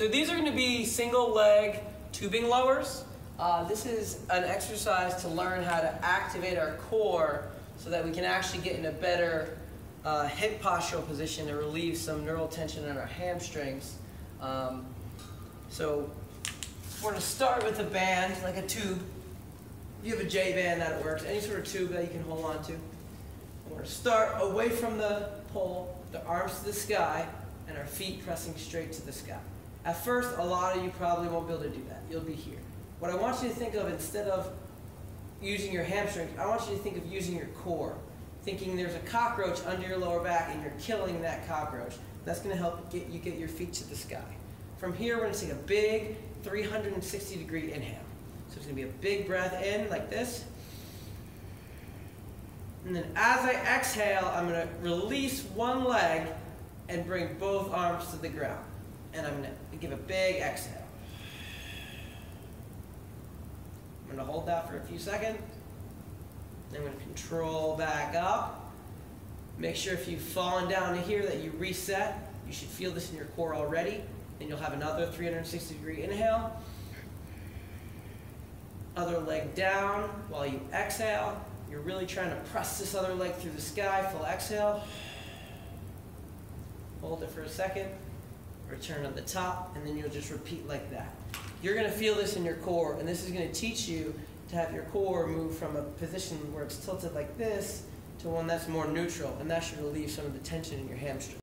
So these are going to be single leg tubing lowers. Uh, this is an exercise to learn how to activate our core so that we can actually get in a better uh, hip postural position to relieve some neural tension in our hamstrings. Um, so we're going to start with a band, like a tube. If you have a J band, that works. Any sort of tube that you can hold on to. We're going to start away from the pole, the arms to the sky, and our feet pressing straight to the sky. At first, a lot of you probably won't be able to do that. You'll be here. What I want you to think of instead of using your hamstrings, I want you to think of using your core. Thinking there's a cockroach under your lower back and you're killing that cockroach. That's going to help get you get your feet to the sky. From here, we're going to take a big 360 degree inhale. So it's going to be a big breath in like this. And then as I exhale, I'm going to release one leg and bring both arms to the ground. And I'm to give a big exhale. I'm to hold that for a few seconds. Then I'm to control back up. Make sure if you've fallen down to here that you reset. You should feel this in your core already. Then you'll have another 360 degree inhale. Other leg down while you exhale. You're really trying to press this other leg through the sky. Full exhale. Hold it for a second. Return on the top, and then you'll just repeat like that. You're going to feel this in your core, and this is going to teach you to have your core move from a position where it's tilted like this to one that's more neutral, and that should relieve some of the tension in your hamstring.